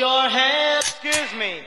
your hands. Excuse me.